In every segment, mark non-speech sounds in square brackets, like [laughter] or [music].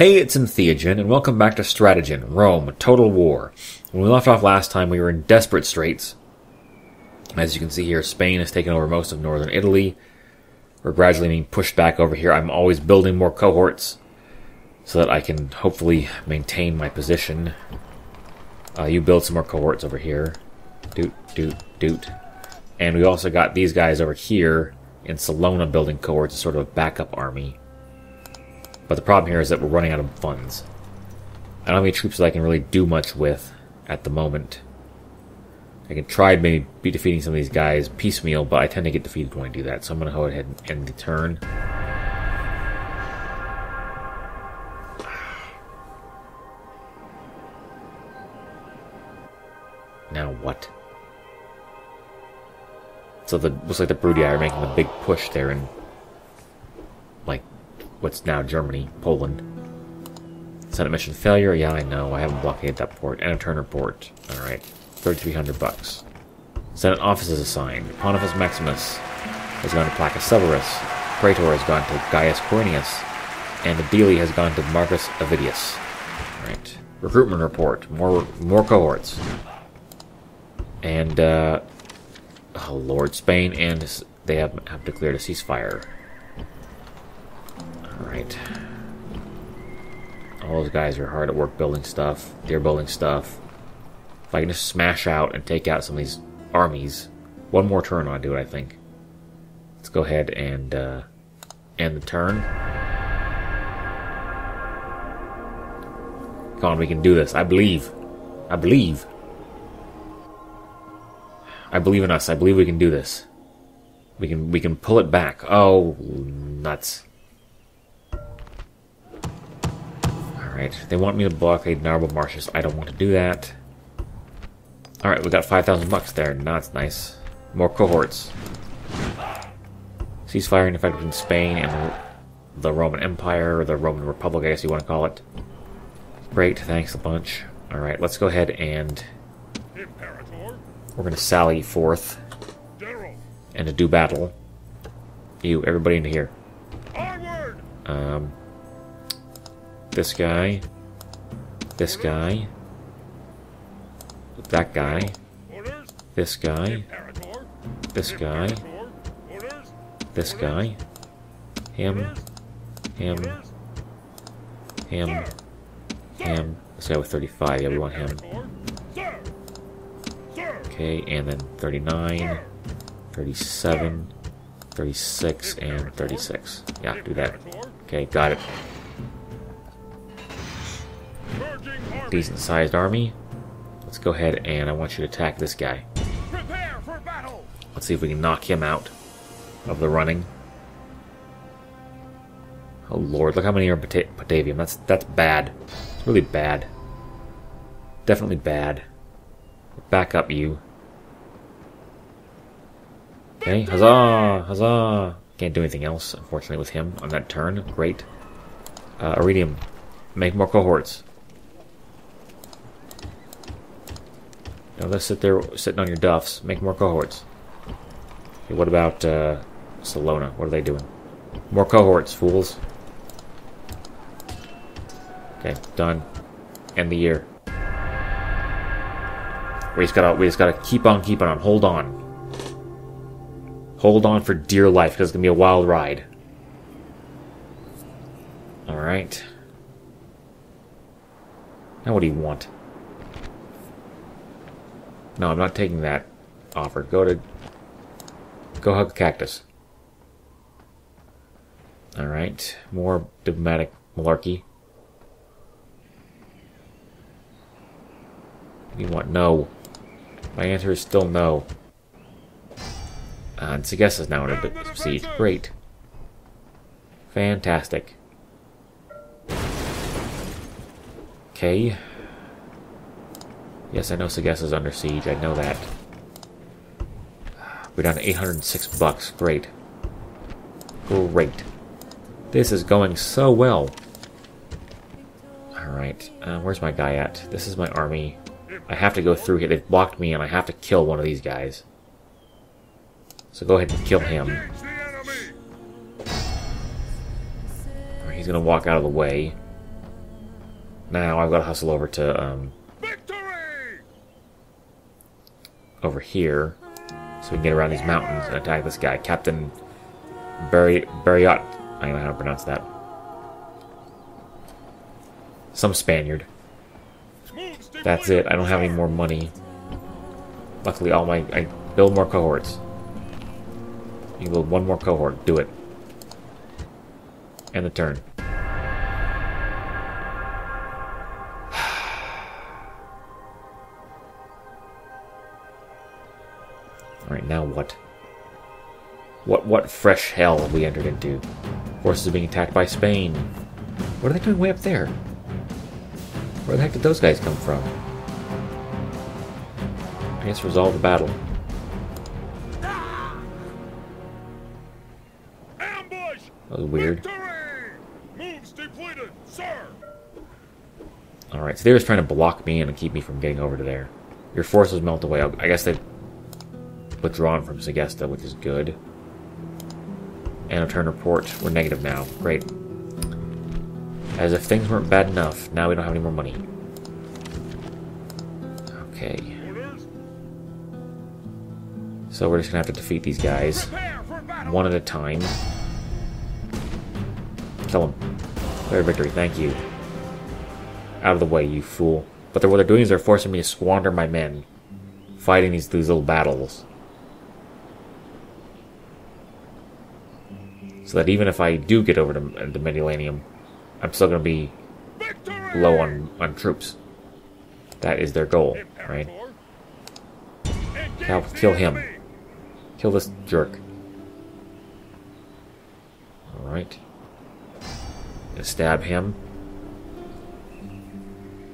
Hey, it's Entheojinn, and welcome back to Stratejinn, Rome, Total War. When we left off last time, we were in desperate straits. As you can see here, Spain has taken over most of northern Italy. We're gradually being pushed back over here. I'm always building more cohorts so that I can hopefully maintain my position. Uh, you build some more cohorts over here. Doot, doot, doot. And we also got these guys over here in Salona building cohorts as sort of a backup army. But the problem here is that we're running out of funds. I don't have any troops that I can really do much with at the moment. I can try maybe be defeating some of these guys piecemeal, but I tend to get defeated when I do that, so I'm going to go ahead and end the turn. Now what? So the looks like the Brutii are making a big push there in like what's now Germany, Poland. Senate mission failure. Yeah, I know. I haven't blockaded that port. And a turn report. All right, thirty-three hundred bucks. Senate offices assigned. Pontifex Maximus has gone to Placus Severus. Praetor has gone to Gaius Quirinius. And the Aedile has gone to Marcus Avidius. All right. Recruitment report. More more cohorts. And uh, oh Lord, Spain and they have have declared a ceasefire. All those guys are hard at work building stuff. They're building stuff. If I can just smash out and take out some of these armies, one more turn I'll do it, I think. Let's go ahead and uh, end the turn. Come on, we can do this. I believe. I believe. I believe in us. I believe we can do this. We can we can pull it back. Oh, nuts. Alright, they want me to blockade Narbo Martius. I don't want to do that. Alright, we got 5,000 bucks there. Now that's nice. More cohorts. Ceasefire in effect between Spain and the Roman Empire, or the Roman Republic, I guess you want to call it. Great, thanks a bunch. Alright, let's go ahead and... We're going to sally forth. And to do battle. You, everybody in here. Um, this guy, this guy, that guy, this guy, this guy, this guy, him, him, him, him. This guy with 35, yeah, we want him. Okay, and then 39, 37, 36, and 36. Yeah, do that. Okay, got it. Decent sized army. Let's go ahead and I want you to attack this guy. Let's see if we can knock him out of the running. Oh lord, look how many are in Pata Patavium. That's that's bad. It's really bad. Definitely bad. Back up, you. Okay, huzzah! Huzzah! Can't do anything else, unfortunately, with him on that turn. Great. Uh, Arretium, make more cohorts. Don't just sit there sitting on your duffs. Make more cohorts. What about uh, Salona? What are they doing? More cohorts, fools. Okay, done. End the year. We just gotta we just gotta keep on keeping on. Hold on. Hold on for dear life, because it's gonna be a wild ride. Alright. Now what do you want? No, I'm not taking that offer. Go to... Go hug a cactus. Alright. More diplomatic malarkey. You want no. My answer is still no. Uh, and Segesta is now in a siege. Great. Fantastic. Okay. Yes, I know Segesta is under siege. I know that. We're down to 806 bucks. Great. Great. This is going so well. Alright. Uh, where's my guy at? This is my army. I have to go through here. They've blocked me, and I have to kill one of these guys. So go ahead and kill him. Right, he's going to walk out of the way. Now I've got to hustle over to um, Victory! Over here so we can get around these mountains and attack this guy, Captain Barry Barriot. I don't know how to pronounce that. Some Spaniard. That's it. I don't have any more money. Luckily, all my I build more cohorts. You build one more cohort. Do it. End the turn. Now what? What what fresh hell have we entered into? Forces are being attacked by Spain. What are they doing way up there? Where the heck did those guys come from? I guess resolve the battle. Ambush! That was weird. Moves depleted, sir! Alright, so they were trying to block me in and keep me from getting over to there. Your forces melt away. I guess they've withdrawn from Segesta, which is good. And a turn report. We're negative now. Great. As if things weren't bad enough, now we don't have any more money. Okay. So we're just gonna have to defeat these guys. One at a time. Kill him. Clear victory, thank you. Out of the way, you fool. But they're, what they're doing is they're forcing me to squander my men, fighting these, these little battles. So that even if I do get over to uh, the Mediterranean, I'm still going to be Victory! low on, on troops. That is their goal, right? Now, kill him. Kill this jerk. Alright. Stab him.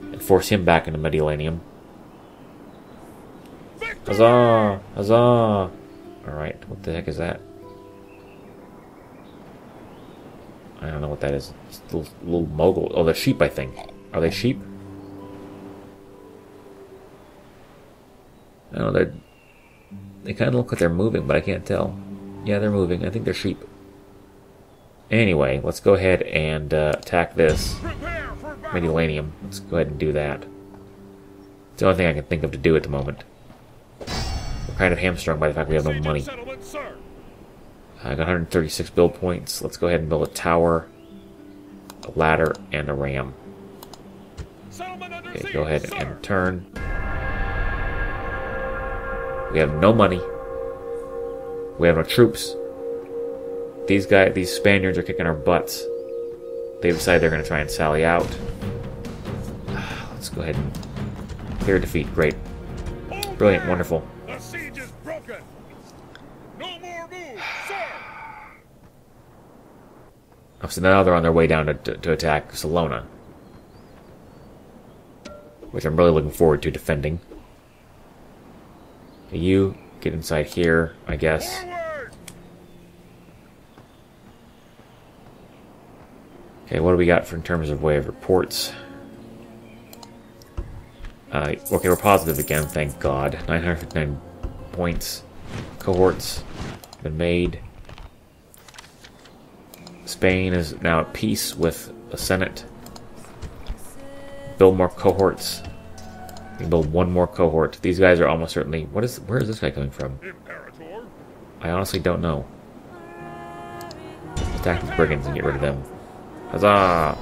And force him back into. Victory! Huzzah! Huzzah! Alright, what the heck is that? I don't know what that is. Little, little mogul. Oh, they're sheep, I think. Are they sheep? I don't know, they're... They kind of look like they're moving, but I can't tell. Yeah, they're moving. I think they're sheep. Anyway, let's go ahead and uh, attack this! Mediolanum. Let's go ahead and do that. It's the only thing I can think of to do at the moment. We're kind of hamstrung by the fact we have no money. I got 136 build points. Let's go ahead and build a tower, a ladder, and a ram. Okay, go ahead and turn. We have no money. We have no troops. These guys, these Spaniards are kicking our butts. They decide they're going to try and sally out. [sighs] Let's go ahead and clear defeat. Great. Brilliant. Wonderful. The siege is broken! No more moves, sir! Oh, So now they're on their way down to, to, to attack Salona. Which I'm really looking forward to defending. Okay, you get inside here, I guess. Okay, what do we got for in terms of way of reports? Uh, okay, we're positive again, thank God. 959 points. Cohorts been made. Spain is now at peace with the Senate. Build more cohorts. Build one more cohort. These guys are almost certainly. What is? Where is this guy coming from? I honestly don't know. Attack these brigands and get rid of them. Huzzah!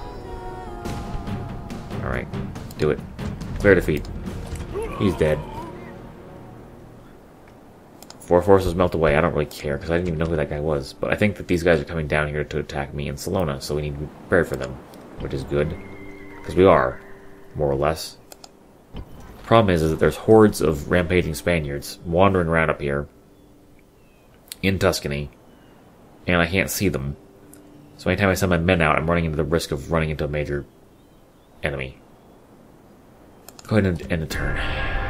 Alright, do it. Clear defeat. He's dead. Four forces melt away. I don't really care because I didn't even know who that guy was. But I think that these guys are coming down here to attack me in Salona, so we need to be prepared for them, which is good. Because we are, more or less. Problem is, is that there's hordes of rampaging Spaniards wandering around up here in Tuscany, and I can't see them. So anytime I send my men out, I'm running into the risk of running into a major enemy. Go ahead and end the turn.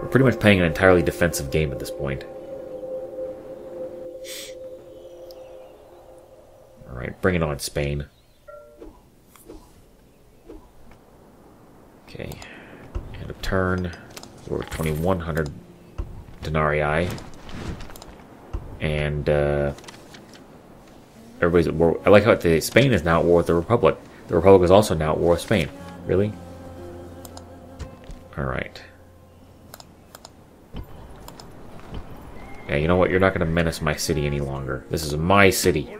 We're pretty much playing an entirely defensive game at this point. Alright, bring it on, Spain. Okay. End of turn. We're 2100 denarii. And, uh, everybody's at war. I like how the, Spain is now at war with the Republic. The Republic is also now at war with Spain. Really? Alright. Yeah, you know what? You're not going to menace my city any longer. This is my city.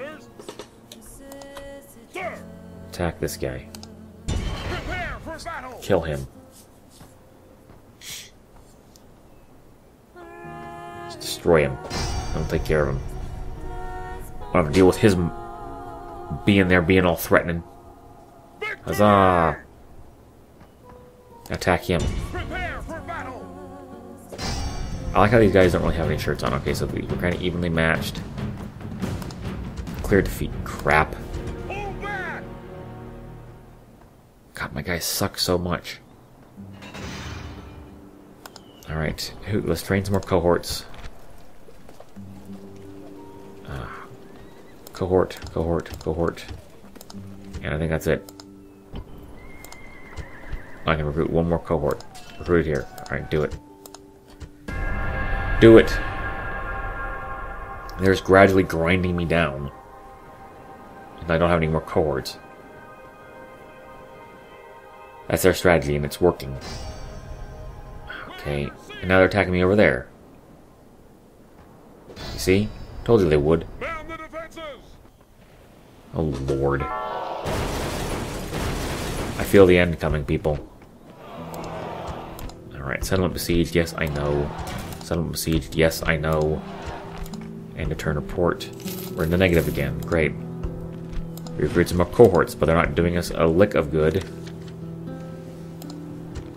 Attack this guy. Kill him. Just destroy him. Don't take care of him. I don't have to deal with his being there, being all threatening. Huzzah! Attack him. I like how these guys don't really have any shirts on. Okay, so we're kind of evenly matched. Clear defeat. Crap. God, my guys suck so much. Alright, let's train some more cohorts. Ah. cohort, cohort, cohort. And I think that's it. I can recruit one more cohort. Recruit here. Alright, do it. Do it! They're just gradually grinding me down. And I don't have any more cords. That's their strategy, and it's working. Okay, and now they're attacking me over there. You see? Told you they would. Oh, Lord. I feel the end coming, people. Alright, settlement besieged. Yes, I know. Settlement besieged. Yes, I know. And to turn report. We're in the negative again. Great. We recruited some more cohorts, but they're not doing us a lick of good.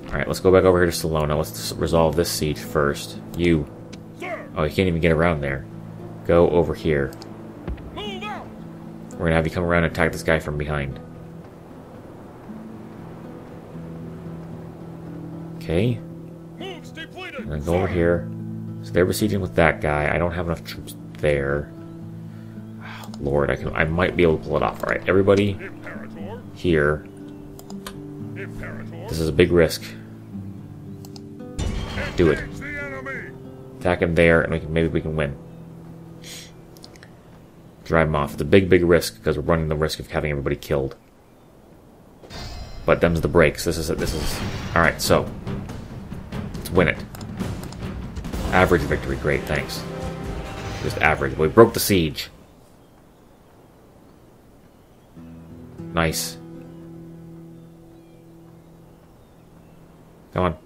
Alright, let's go back over here to Salona. Let's resolve this siege first. You. Oh, you can't even get around there. Go over here. We're gonna have you come around and attack this guy from behind. Okay, and then go over here. They're besieging with that guy. I don't have enough troops there. [sighs] Lord, I can. I might be able to pull it off. All right, everybody here. This is a big risk. do it. Attack him there, and we can, maybe we can win. Drive him off. It's a big, big risk because we're running the risk of having everybody killed. But them's the breaks. This is. This is all right. So let's win it. Average victory. Great. Thanks. Just average. We broke the siege. Nice. Come on.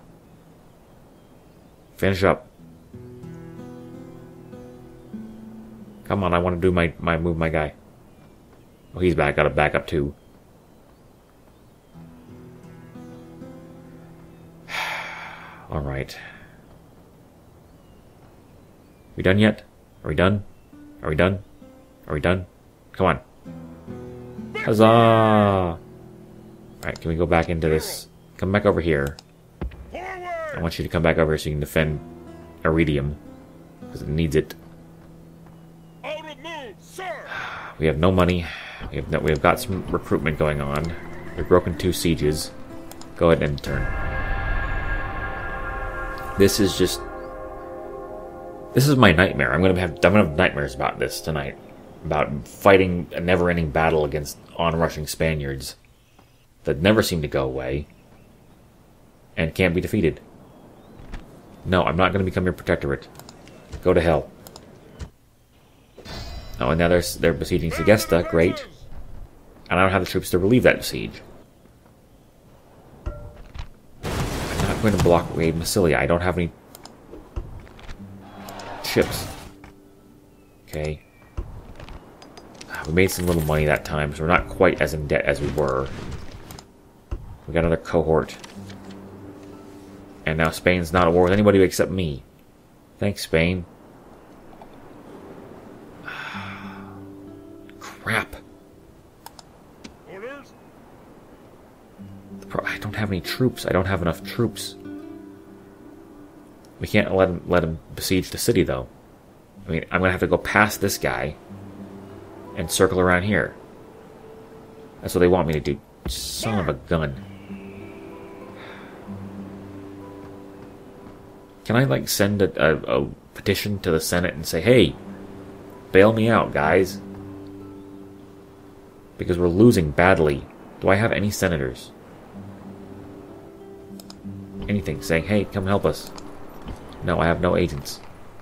Finish up. Come on, I want to do my, my move my guy. Oh, he's back. Got to back up too. [sighs] All right. We done yet? Are we done? Are we done? Are we done? Come on. Huzzah! Alright, can we go back into this? Come back over here. I want you to come back over here so you can defend Arretium. Because it needs it. We have no money. We have no, we have got some recruitment going on. We've broken two sieges. Go ahead and turn. This is just. This is my nightmare. I'm gonna have I'm gonna have nightmares about this tonight. About fighting a never-ending battle against on-rushing Spaniards that never seem to go away and can't be defeated. No, I'm not gonna become your protectorate. Go to hell. Oh, and now they're, they're besieging Segesta. Great. And I don't have the troops to relieve that siege. I'm not going to block blockade Massilia. I don't have any ships. Okay. Ah, we made some little money that time, so we're not quite as in debt as we were. We got another cohort. And now Spain's not at war with anybody except me. Thanks, Spain. [sighs] Crap. I don't have any troops. I don't have enough troops. We can't let him let him besiege the city, though. I mean, I'm gonna have to go past this guy and circle around here. That's what they want me to do. Son of a gun. Can I like send a, a, a petition to the Senate and say, "Hey, bail me out, guys"? Because we're losing badly. Do I have any senators? Anything saying, hey, come help us. No, I have no agents.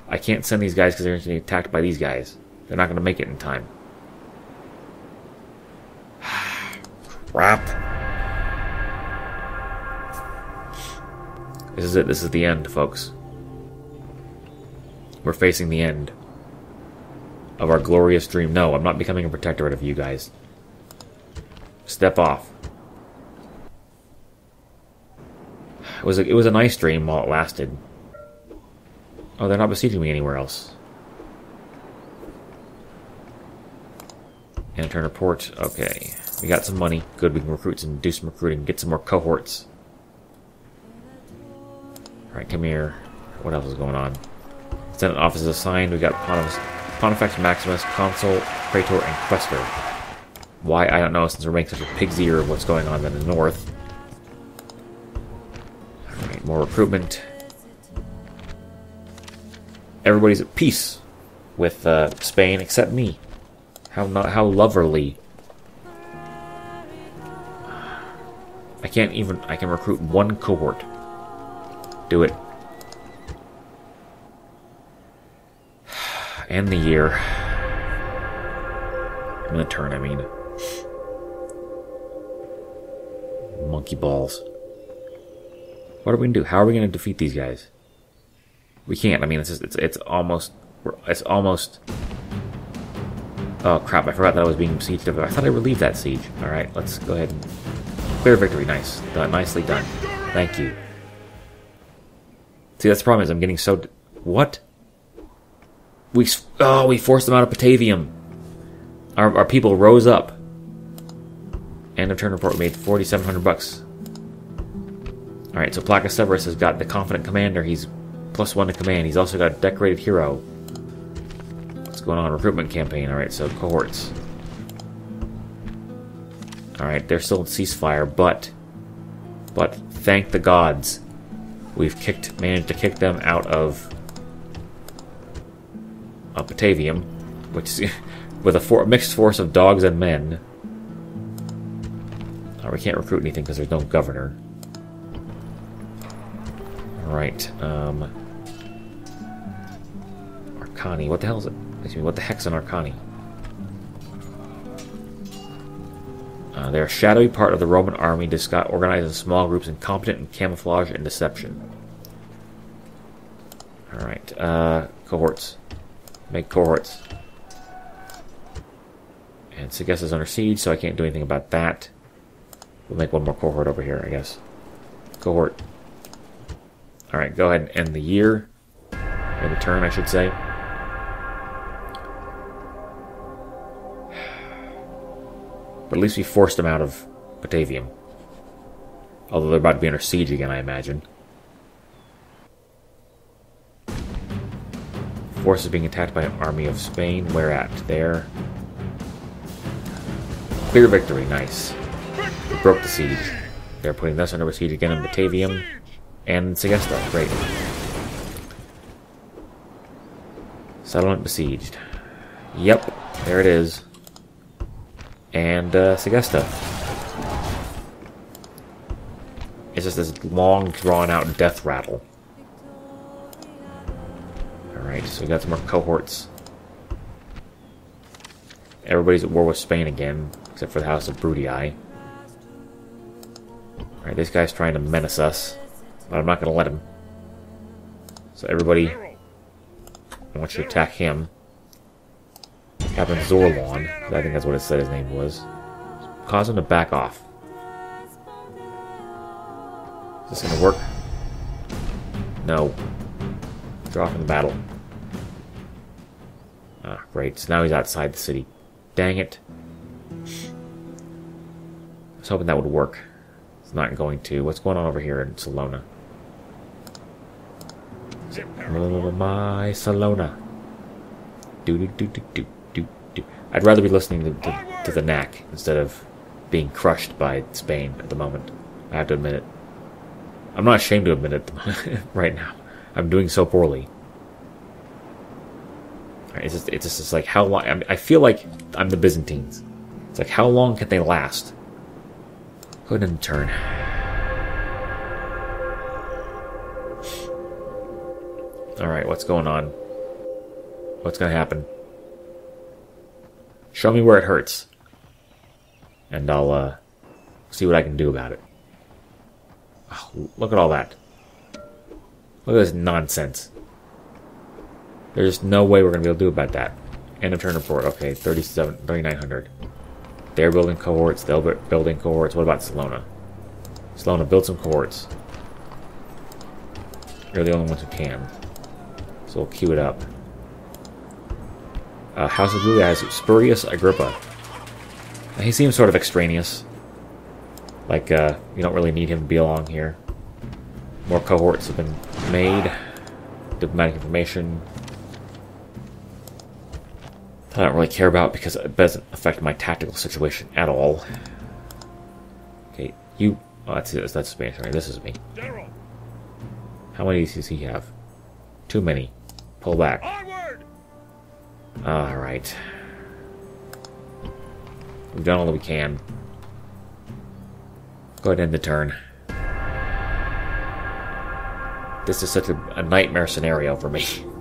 I can't send these guys because they're going to be attacked by these guys. They're not going to make it in time. [sighs] Crap. This is it. This is the end, folks. We're facing the end of our glorious dream. No, I'm not becoming a protectorate of you guys. Step off. It was a, it was a nice dream while it lasted. Oh, they're not besieging me anywhere else. And turn report. Okay. We got some money. Good, we can recruit some, do some recruiting, get some more cohorts. Alright, come here. What else is going on? Senate offices assigned. We got Pontifex, Maximus, Consul, Praetor, and Quaestor. Why, I don't know, since we're making such a pig's ear of what's going on in the north. Alright, more recruitment. Everybody's at peace with uh, Spain except me. How not how loverly. I can't even I can recruit one cohort. Do it. [sighs] End the year. In the turn, I mean. Monkey balls. What are we gonna do? How are we gonna defeat these guys? We can't. I mean, it's just, it's it's almost it's almost. Oh crap! I forgot that I was being besieged. I thought I relieved that siege. All right, let's go ahead and clear victory. Nice, done. Nicely done. Thank you. See, that's the problem is I'm getting so. What? We oh we forced them out of Patavium. Our our people rose up. End of turn report. We made 4,700 bucks. All right, so Placus Severus has got the confident commander. He's plus one to command. He's also got a decorated hero. What's going on? Recruitment campaign. All right, so cohorts. All right, they're still in ceasefire, but but thank the gods, we've kicked managed to kick them out of uh, Patavium, which is [laughs] with a for mixed force of dogs and men. Oh, we can't recruit anything because there's no governor. Alright, um... Arcani, what the hell is it? Excuse me, what the heck's an Arcani? Uh, they're a shadowy part of the Roman army organized in small groups and competent in camouflage and deception. Alright, uh, cohorts. Make cohorts. And Segesta is under siege, so I can't do anything about that. We'll make one more cohort over here, I guess. Cohort. Alright, go ahead and end the year. End the turn, I should say. But at least we forced them out of Patavium. Although they're about to be under siege again, I imagine. Forces being attacked by an army of Spain. Where at? There. Clear victory, nice. We broke the siege. They're putting us under siege again in Patavium and Segesta. Great. Settlement besieged. Yep, there it is. And uh, Segesta. It's just this long, drawn-out death rattle. Alright, so we got some more cohorts. Everybody's at war with Spain again, except for the House of Brutii. Alright, this guy's trying to menace us, but I'm not going to let him. So everybody, I want you to attack him. Captain Zorlon, I think that's what it said his name was. Cause him to back off. Is this gonna work? No. Draw from the battle. Ah, great. So now he's outside the city. Dang it. I was hoping that would work. It's not going to. What's going on over here in Salona? My Salona. Do do do do do. I'd rather be listening to, to, to the knack instead of being crushed by Spain at the moment. I have to admit it. I'm not ashamed to admit it [laughs] right now. I'm doing so poorly. It's just, it's just like how long. I, mean, I feel like I'm the Byzantines. It's like, how long can they last? Go ahead and turn. Alright, what's going on? What's gonna happen? Show me where it hurts. And I'll, uh, see what I can do about it. Oh, look at all that. Look at this nonsense. There's no way we're gonna be able to do about that. End of turn report. Okay, 37, 3900. They're building cohorts. They're building cohorts. What about Salona? Salona, build some cohorts. You're the only ones who can. So we'll queue it up. Uh, House of Julia has Spurius Agrippa. He seems sort of extraneous. Like, uh, you don't really need him to be along here. More cohorts have been made. Diplomatic information. I don't really care about because it doesn't affect my tactical situation at all. Okay, you... Oh, that's, that's Spanish. Right, this is me. General, How many does he have? Too many. Pull back. Alright. We've done all that we can. Go ahead and end the turn. This is such a, a nightmare scenario for me. [laughs]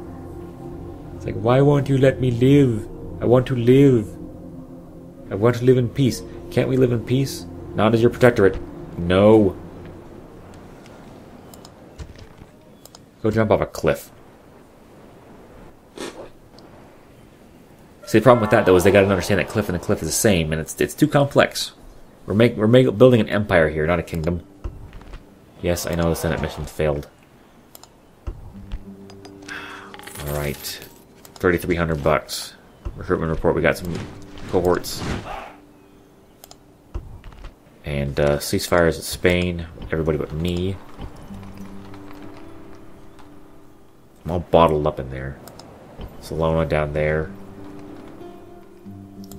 It's like, why won't you let me live? I want to live. I want to live in peace. Can't we live in peace? Not as your protectorate. No. Go jump off a cliff. See, the problem with that though is they got to understand that cliff and the cliff is the same, and it's it's too complex. We're make we're make, building an empire here, not a kingdom. Yes, I know the Senate mission failed. All right, thirty-three hundred bucks. Recruitment report. We got some cohorts, and uh, ceasefires at Spain. Everybody but me. I'm all bottled up in there. Salona down there.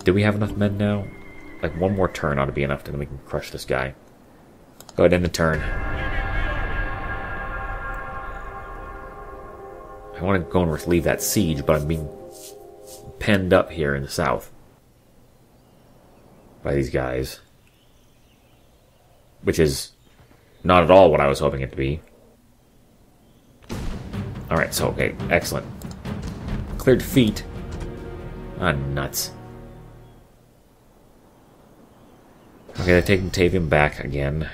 Do we have enough men now? Like one more turn ought to be enough, then we can crush this guy. Go ahead, end the turn. I want to go and relieve that siege, but I'm being penned up here in the south by these guys. Which is not at all what I was hoping it to be. Alright, so, okay, excellent. Cleared feet. Ah, nuts. Okay, they're taking Tavium back again.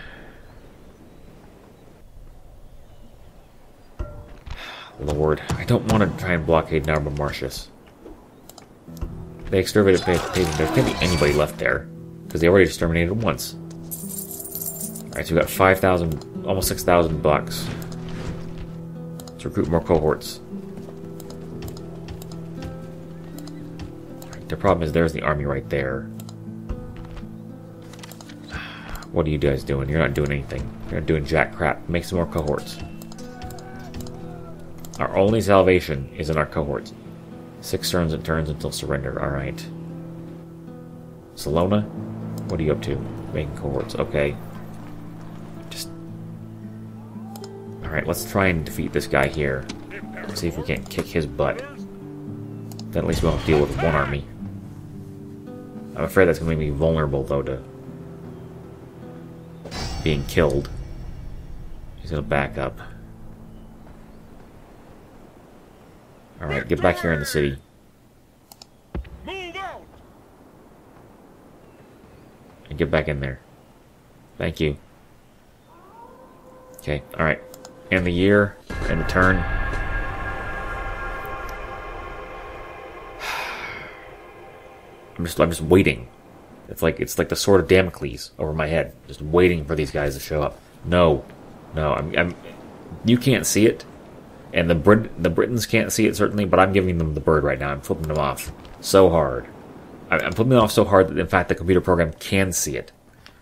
Lord, I don't want to try and blockade Narbo Martius. They exterminated Tavium. There can't be anybody left there. Because they already exterminated once. Alright, so we got 5,000, almost 6,000 bucks. Let's recruit more cohorts. The problem is there's the army right there. What are you guys doing? You're not doing anything. You're not doing jack crap. Make some more cohorts. Our only salvation is in our cohorts. Six turns and turns until surrender. Alright. Salona? What are you up to? Making cohorts. Okay. Just... Alright, let's try and defeat this guy here. See if we can't kick his butt. Then at least we'll have to deal with one army. I'm afraid that's going to make me vulnerable, though, to being killed. He's to back up. Alright, get back here in the city. And get back in there. Thank you. Okay, alright. And the year, and the turn. [sighs] I'm just I'm just waiting. It's like it's like the sword of Damocles over my head, just waiting for these guys to show up. No, no, I'm, I'm you can't see it, and the Brit the Britons can't see it certainly, but I'm giving them the bird right now. I'm flipping them off so hard. I'm flipping them off so hard that in fact the computer program can see it.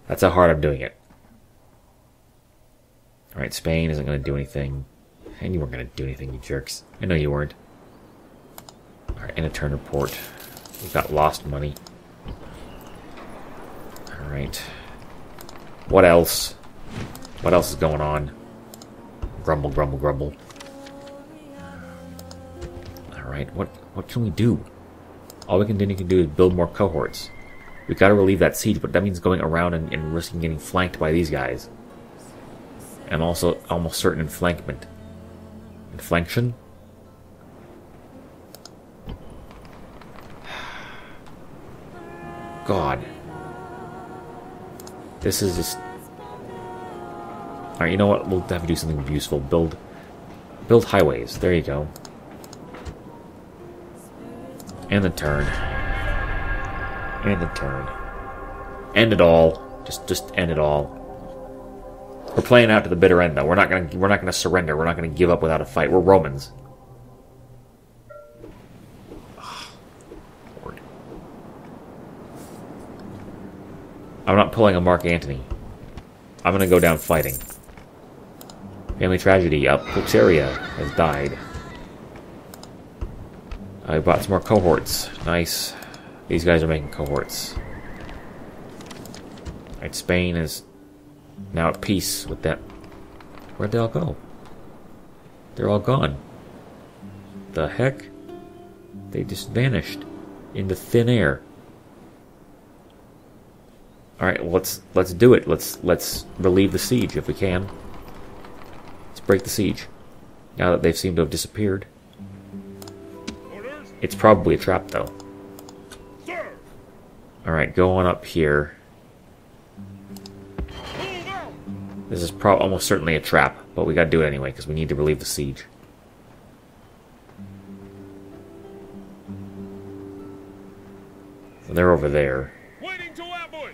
That's how hard I'm doing it. All right, Spain isn't going to do anything, and you weren't going to do anything, you jerks. I know you weren't. All right, in a turn report. We've got lost money. Alright. What else? What else is going on? Grumble, grumble, grumble. Alright, what what can we do? All we can do, we can do is build more cohorts. We gotta relieve that siege, but that means going around and, and risking getting flanked by these guys. And also almost certain inflankment. Inflanction? [sighs] God. This is just... Alright, you know what? We'll have to do something useful. Build... Build highways. There you go. And the turn. And the turn. End it all. Just just end it all. We're playing out to the bitter end though. We're not gonna we're not gonna surrender. We're not gonna give up without a fight. We're Romans. Lord. I'm not pulling a Mark Antony. I'm gonna go down fighting. Family tragedy. Up, Fluxaria has died. I bought some more cohorts. Nice. These guys are making cohorts. Alright, Spain is now at peace with that. Where'd they all go? They're all gone. The heck? They just vanished into thin air. Alright, well, let's let's do it. Let's let's relieve the siege if we can. Let's break the siege. Now that they've seemed to have disappeared. It's probably a trap though. Alright, go on up here. This is pro- almost certainly a trap, but we gotta do it anyway because we need to relieve the siege. So they're over there.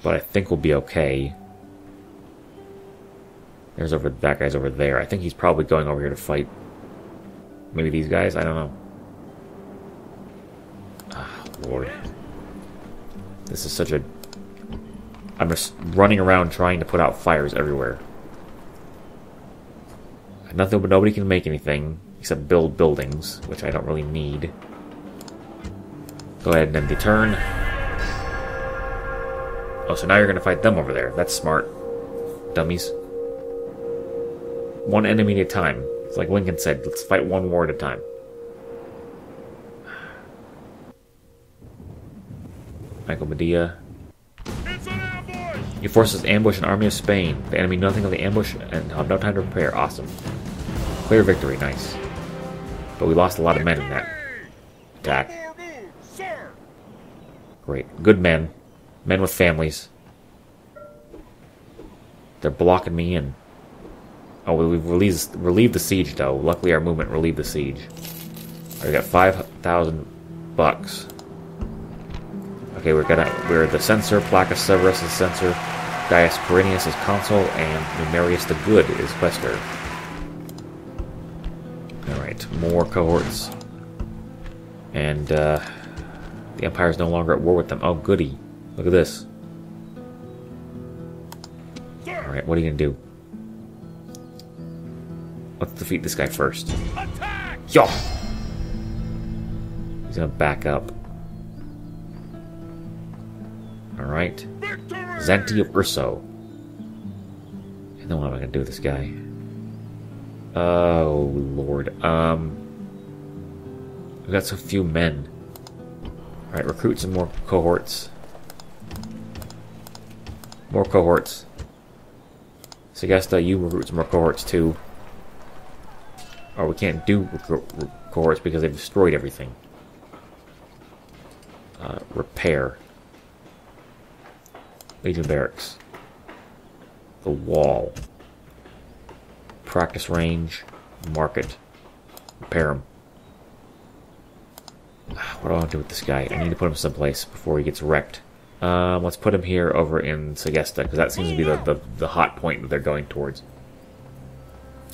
But I think we'll be okay. There's over that guy's over there. I think he's probably going over here to fight. Maybe these guys. I don't know. Ah, Lord, this is such a. I'm just running around trying to put out fires everywhere. Nothing, but nobody can make anything except build buildings, which I don't really need. Go ahead and end the turn. Oh, so now you're gonna fight them over there. That's smart. Dummies. One enemy at a time. It's like Lincoln said, let's fight one war at a time. Michael Medea. Your forces ambush an army of Spain. The enemy know nothing of the ambush and have no time to prepare. Awesome. Clear victory, nice. But we lost a lot of men in that attack. No more moves, sir. Great. Good men. Men with families. They're blocking me in. Oh, we- we've relieved, relieved the siege, though. Luckily, our movement relieved the siege. I got 5,000 bucks. Okay, we're gonna... We're the censor. Placus Severus is censor. Gaius Quirinius is consul. And Numerius the Good is quaestor. Alright, more cohorts. And, uh... The Empire's no longer at war with them. Oh, goody. Look at this. Alright, what are you gonna do? Let's defeat this guy first. Attack. Yo! He's gonna back up. Alright. Zanti of Urso. And then what am I gonna do with this guy? Oh, lord. Um. We've got so few men. Alright, recruit some more cohorts. More cohorts. Segesta, you recruit some more cohorts too. Or we can't do cohorts because they've destroyed everything. Uh, repair. Legion Barracks. The Wall. Practice range. Market. Repair him. What do I want to do with this guy? I need to put him someplace before he gets wrecked. Um, let's put him here over in Segesta, because that seems to be the, the, the hot point that they're going towards.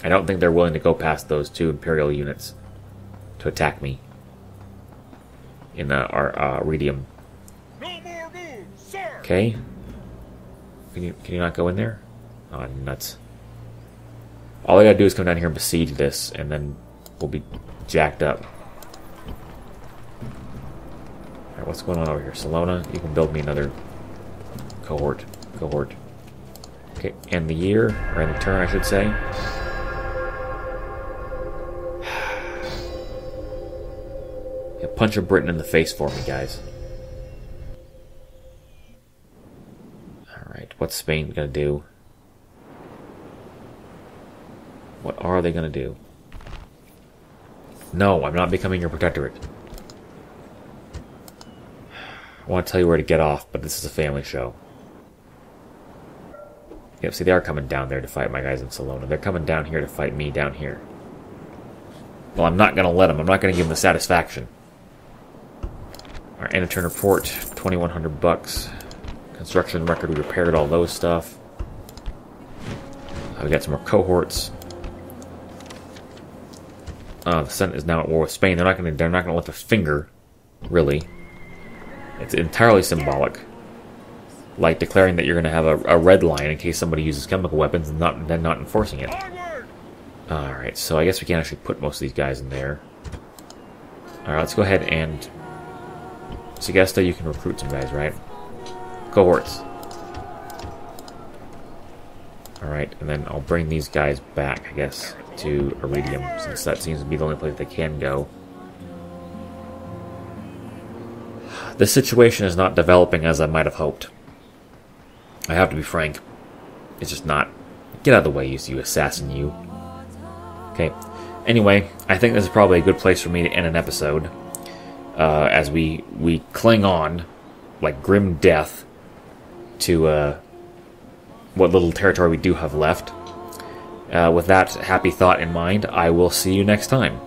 I don't think they're willing to go past those two Imperial units to attack me in uh, our uh, Redium. No more moves, sir. Okay. Can you can you not go in there? Oh nuts. All I gotta do is come down here and besiege this, and then we'll be jacked up. Alright, what's going on over here? Salona, you can build me another cohort. Cohort. Okay, end the year, or end the turn, I should say. [sighs] Yeah, punch a Briton in the face for me, guys. Alright, what's Spain gonna do? What are they gonna do? No, I'm not becoming your protectorate. I want to tell you where to get off, but this is a family show. Yep, see, they are coming down there to fight my guys in Salona. They're coming down here to fight me down here. Well, I'm not going to let them. I'm not going to give them the satisfaction. Our Anaturn report, 2100 bucks. Construction record, we repaired all those stuff. Uh, we got some more cohorts. Uh, the Senate is now at war with Spain. They're not going to. They're not going to lift a finger, really. It's entirely symbolic, like declaring that you're going to have a, a, red line in case somebody uses chemical weapons and not then not enforcing it. All right, so I guess we can actually put most of these guys in there. All right, let's go ahead and Segesta. You can recruit some guys, right? Cohorts. All right, and then I'll bring these guys back, I guess to Arretium, since that seems to be the only place they can go. The situation is not developing as I might have hoped. I have to be frank. It's just not. Get out of the way, you, you assassin, you. Okay. Anyway, I think this is probably a good place for me to end an episode. Uh, as we we cling on, like grim death, to uh, what little territory we do have left. Uh, with that happy thought in mind, I will see you next time.